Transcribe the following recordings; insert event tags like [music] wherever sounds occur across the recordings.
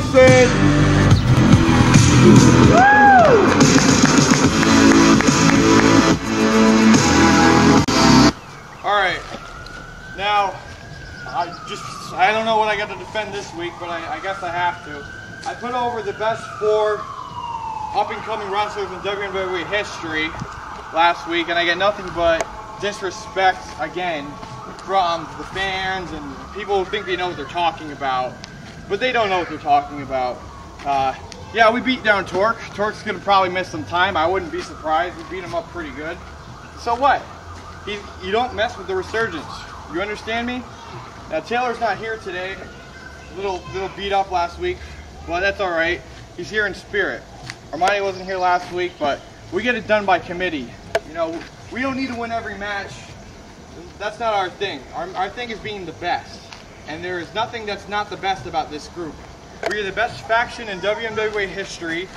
Dawson. All right. Now, I just, I don't know what I got to defend this week, but I, I guess I have to. I put over the best four up and coming wrestlers in WMWA history last week, and I get nothing but disrespect again from the fans and people who think they know what they're talking about, but they don't know what they're talking about. Uh, yeah, we beat down Torque. Torque's gonna probably miss some time. I wouldn't be surprised. We beat him up pretty good. So what? He, you don't mess with the resurgence. You understand me? Now Taylor's not here today. Little little beat up last week, but that's all right. He's here in spirit. Armani wasn't here last week, but we get it done by committee. You know, we don't need to win every match. That's not our thing. Our, our thing is being the best. And there is nothing that's not the best about this group. We are the best faction in WMWA history.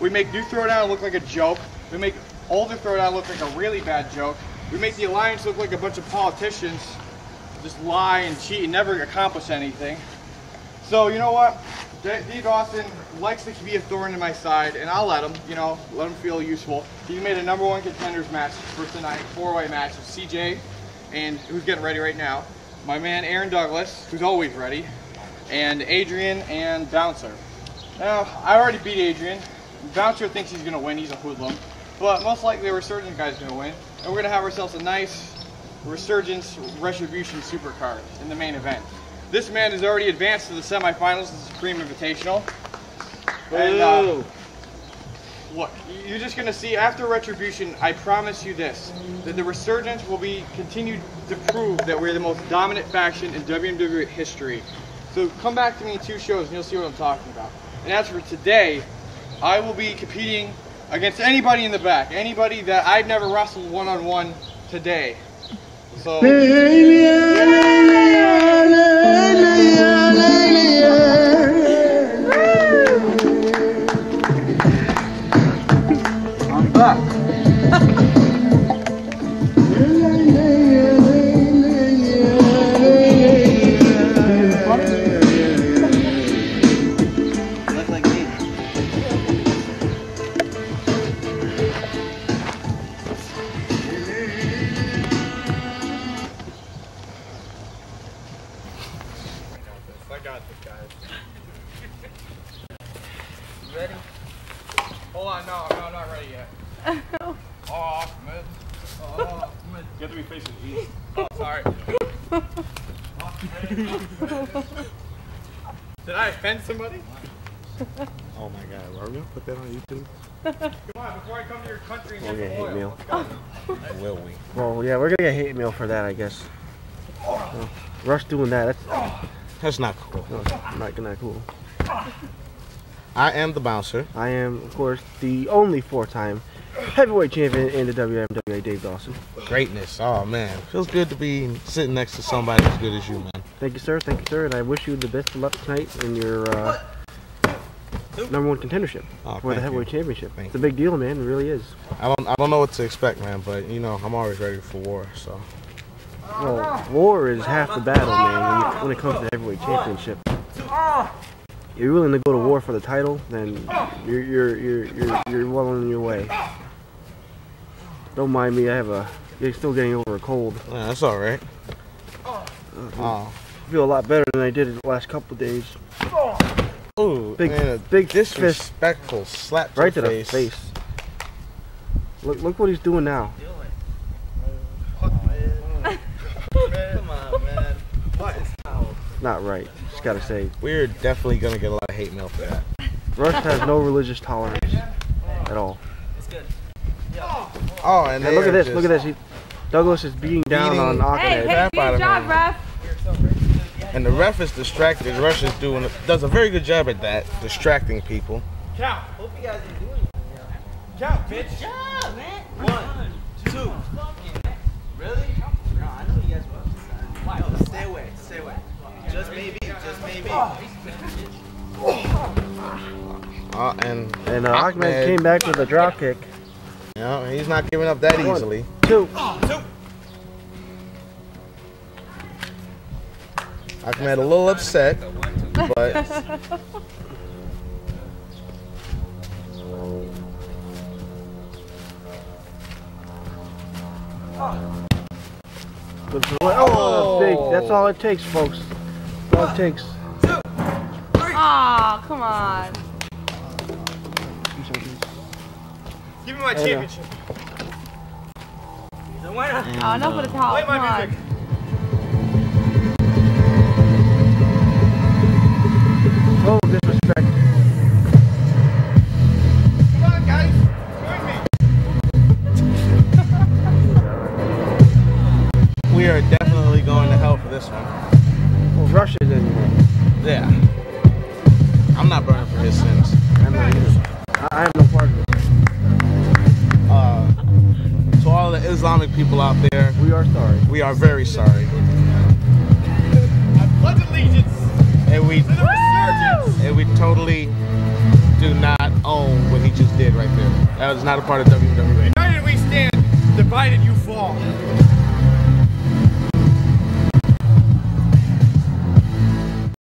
We make New Throwdown look like a joke. We make older Throwdown look like a really bad joke. We make the Alliance look like a bunch of politicians just lie and cheat and never accomplish anything. So you know what? Dave Austin likes to be a thorn in my side, and I'll let him. You know, let him feel useful. He made a number one contenders match for tonight, four-way match with CJ, and who's getting ready right now. My man Aaron Douglas, who's always ready, and Adrian and Bouncer. Now, I already beat Adrian. Bouncer thinks he's gonna win. He's a hoodlum, but most likely the Resurgence guy's gonna win, and we're gonna have ourselves a nice Resurgence Retribution Supercard in the main event. This man has already advanced to the semifinals the Supreme Invitational. And uh, look, you're just gonna see after Retribution. I promise you this: that the Resurgence will be continued to prove that we're the most dominant faction in WMWA history. So come back to me in two shows, and you'll see what I'm talking about. And as for today, I will be competing against anybody in the back, anybody that I've never wrestled one-on-one today. So. Me. I got this, guys. Ready? Hold on, no, I'm not ready yet. Oh, Achmed. Oh, Achmed. You have to be facing east. Oh, sorry. Did I offend somebody? Oh my god, are we gonna put that on YouTube? Come on, before I come to your country and We'll get hate oil, mail. Will we? Well, yeah, we're gonna get hate mail for that, I guess. Well, Rush doing that, that's That's not cool. no, not gonna cool. I am the bouncer. I am, of course, the only four-time heavyweight champion in the WMWA, Dave Dawson. Greatness. Oh man, feels good to be sitting next to somebody as good as you, man. Thank you, sir. Thank you, sir. And I wish you the best of luck tonight in your uh, number one contendership Oh, for the heavyweight you. championship. Thank it's a big deal, man. It really is. I don't, I don't know what to expect, man. But you know, I'm always ready for war. So Well, war is half the battle, man. When, you, when it comes to the heavyweight championship, if you're willing to go to war for the title, then you're you're you're you're, you're well on your way. Don't mind me. I have a. You're still getting over a cold. yeah, that's all right. Uh, Oh, I feel a lot better than I did the last couple days. ooh, Big- man, a big fist. disrespectful slap Right to to the the face. face. Look, look what he's doing now. [laughs] Come on, man. What is Not right. Just gotta say, We're definitely gonna get a lot of hate mail for that. Rush has no religious tolerance at all. It's good. Oh, and And look at this. Look at this. He, Douglas is beating down Beating- on Hey, Achmed. hey, crap out good of job, ref. And the ref is distracted. Rush is doing does a very good job at that, distracting people. Count. Hope you guys are doing it. Count, bitch. Yeah, man. One, two. Really? No, I know you guys will. Why? No, stay away. Stay away. Just maybe. Just maybe. Uh, and And uh, Achmed came back with a drop kick. You know, he's not giving up that One. easily. Two. Achmed a little upset, but But Good for what? Oh, that's big. That's all it takes, folks. That's all it takes. Aw, come on. Give me my Hey, now. championship. Oh, enough with the towel. Play Come my music. Oh, disrespect. Come on, guys. Join me. we are definitely going to hell for this one. Well, Rush's anyway. Yeah. I'm not burning for his sins. I'm not either. I, I have no part of it. Uh, to all the Islamic people out there, We are sorry. we are very sorry. I pledge allegiance And we to the resurgence. and we totally do not own what he just did right there. That was not a part of WMWA. United we stand, divided you fall.